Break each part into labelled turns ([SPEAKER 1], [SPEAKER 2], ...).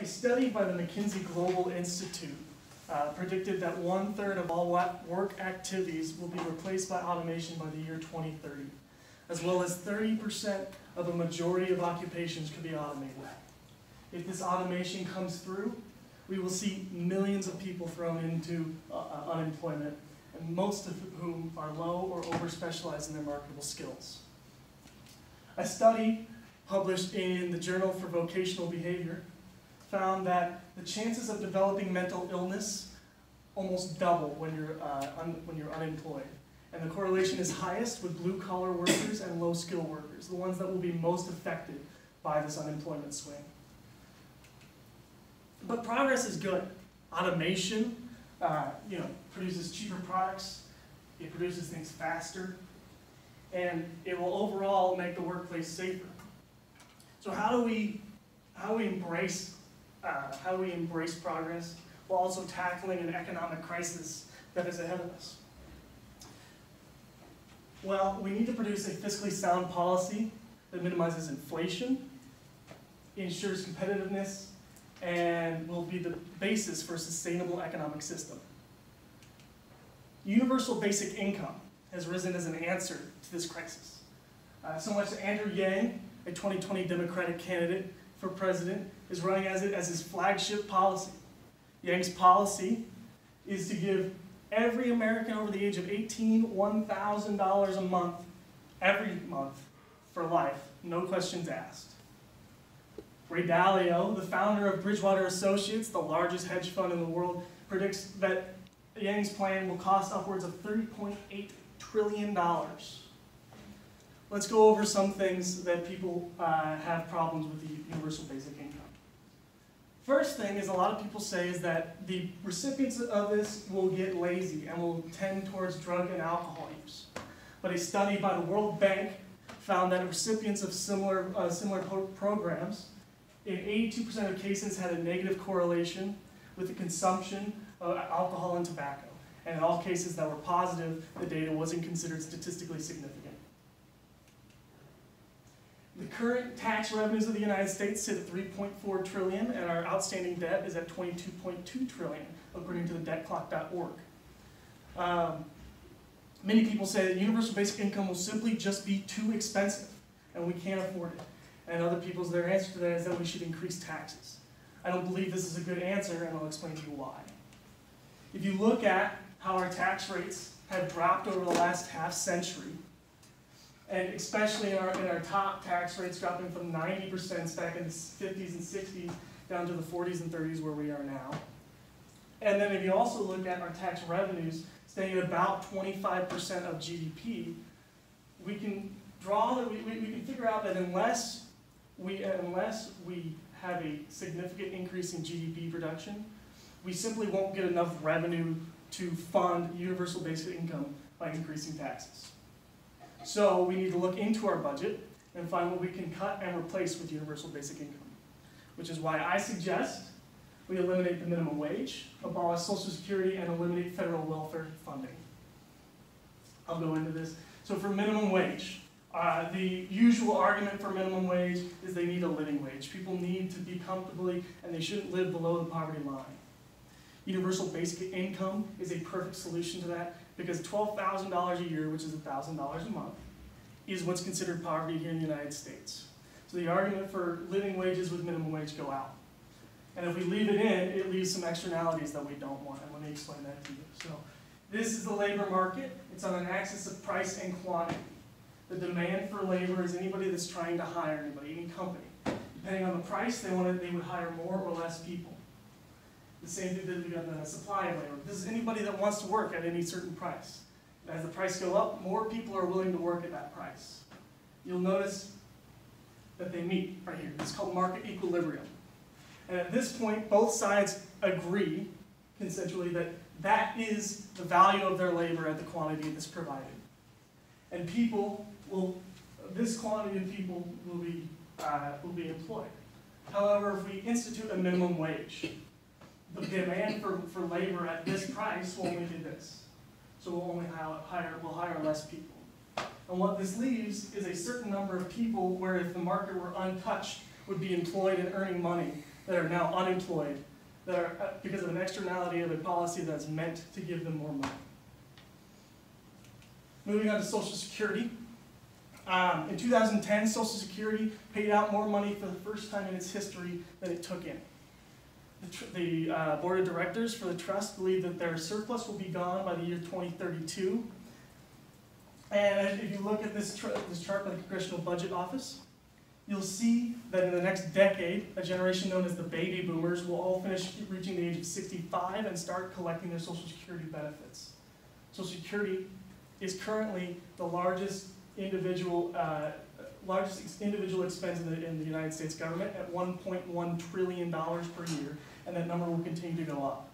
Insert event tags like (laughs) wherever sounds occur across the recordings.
[SPEAKER 1] A study by the McKinsey Global Institute uh, predicted that one-third of all work activities will be replaced by automation by the year 2030, as well as 30% of a majority of occupations could be automated. If this automation comes through, we will see millions of people thrown into uh, uh, unemployment, and most of whom are low or over-specialized in their marketable skills. A study published in the Journal for Vocational Behavior found that the chances of developing mental illness almost double when you're, uh, when you're unemployed. And the correlation is highest with blue collar workers and low skill workers, the ones that will be most affected by this unemployment swing. But progress is good. Automation, uh, you know, produces cheaper products, it produces things faster, and it will overall make the workplace safer. So how do we, how do we embrace, uh, how we embrace progress while also tackling an economic crisis that is ahead of us? Well, we need to produce a fiscally sound policy that minimizes inflation, ensures competitiveness, and will be the basis for a sustainable economic system. Universal basic income has risen as an answer to this crisis. Uh, so much that Andrew Yang, a 2020 Democratic candidate for president, is running as it as his flagship policy. Yang's policy is to give every American over the age of 18 $1,000 a month, every month, for life, no questions asked. Ray Dalio, the founder of Bridgewater Associates, the largest hedge fund in the world, predicts that Yang's plan will cost upwards of $30.8 trillion. Let's go over some things that people uh, have problems with the universal basic income. First thing is a lot of people say is that the recipients of this will get lazy and will tend towards drug and alcohol use. But a study by the World Bank found that recipients of similar, uh, similar pro- programs in 82% of cases had a negative correlation with the consumption of alcohol and tobacco. And in all cases that were positive, the data wasn't considered statistically significant. Current tax revenues of the United States sit at 3.4 trillion, and our outstanding debt is at 22.2 trillion, according to the debtclock.org. Um, many people say that universal basic income will simply just be too expensive, and we can't afford it. And other people's their answer to that is that we should increase taxes. I don't believe this is a good answer, and I'll explain to you why. If you look at how our tax rates have dropped over the last half century, and especially in our, in our top tax rates dropping from 90% back in the 50s and 60s down to the 40s and 30s where we are now. And then if you also look at our tax revenues staying at about 25% of GDP, we can draw that we, we, we can figure out that unless we unless we have a significant increase in GDP production, we simply won't get enough revenue to fund universal basic income by increasing taxes. So we need to look into our budget and find what we can cut and replace with universal basic income. Which is why I suggest we eliminate the minimum wage, abolish Social Security, and eliminate federal welfare funding. I'll go into this. So for minimum wage, uh, the usual argument for minimum wage is they need a living wage. People need to be comfortably, and they shouldn't live below the poverty line. Universal basic income is a perfect solution to that because $12,000 a year, which is $1,000 a month, is what's considered poverty here in the United States. So the argument for living wages with minimum wage go out. And if we leave it in, it leaves some externalities that we don't want, and let me explain that to you. So this is the labor market. It's on an axis of price and quantity. The demand for labor is anybody that's trying to hire anybody, any company. Depending on the price, they want to, they would hire more or less people. The same thing that we got the supply of labor. This is anybody that wants to work at any certain price. As the price go up, more people are willing to work at that price. You'll notice that they meet right here. It's called market equilibrium. And at this point, both sides agree consensually that that is the value of their labor at the quantity that's provided. And people will, this quantity of people will be, uh, will be employed. However, if we institute a minimum wage, the demand for, for labor at this price will only do this. So we'll only hire, we'll hire less people. And what this leaves is a certain number of people where if the market were untouched, would be employed and earning money that are now unemployed, that are, uh, because of an externality of a policy that's meant to give them more money. Moving on to Social Security. Um, in 2010, Social Security paid out more money for the first time in its history than it took in. The, the uh, board of directors for the trust believe that their surplus will be gone by the year 2032. And if you look at this, this chart by the Congressional Budget Office, you'll see that in the next decade, a generation known as the baby boomers will all finish reaching the age of 65 and start collecting their Social Security benefits. Social Security is currently the largest individual, uh, largest individual expense in the, in the United States government at $1.1 trillion per year, and that number will continue to go up.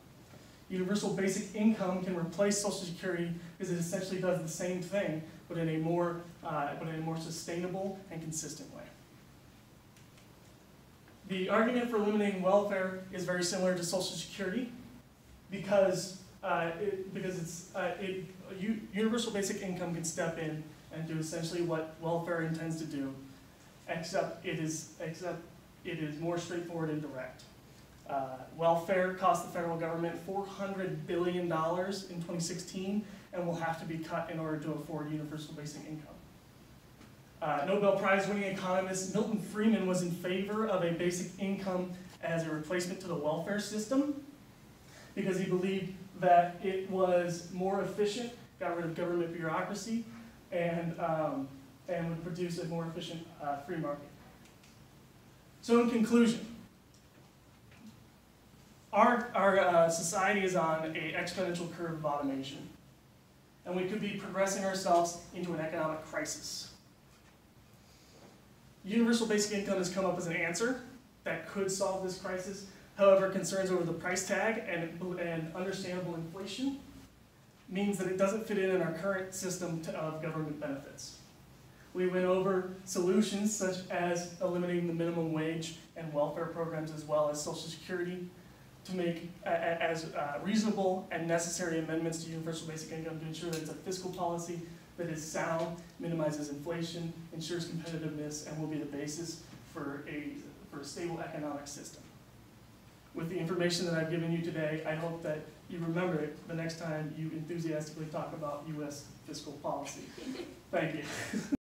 [SPEAKER 1] Universal basic income can replace Social Security because it essentially does the same thing, but in a more, uh, but in a more sustainable and consistent way. The argument for eliminating welfare is very similar to Social Security because, uh, it, because it's, uh, it, universal basic income can step in and do essentially what welfare intends to do, except it is, except it is more straightforward and direct. Uh, welfare cost the federal government four hundred billion dollars in twenty sixteen and will have to be cut in order to afford universal basic income. Uh, Nobel Prize winning economist Milton Friedman was in favor of a basic income as a replacement to the welfare system because he believed that it was more efficient, got rid of government bureaucracy, and, um, and would produce a more efficient uh, free market. So in conclusion, our, our uh, society is on an exponential curve of automation, and we could be progressing ourselves into an economic crisis. Universal basic income has come up as an answer that could solve this crisis. However, concerns over the price tag and, and understandable inflation means that it doesn't fit in in our current system of government benefits. We went over solutions such as eliminating the minimum wage and welfare programs as well as social security to make a- as uh, reasonable and necessary amendments to universal basic income to ensure that it's a fiscal policy that is sound, minimizes inflation, ensures competitiveness, and will be the basis for a, for a stable economic system. With the information that I've given you today, I hope that you remember it the next time you enthusiastically talk about US fiscal policy. (laughs) Thank you.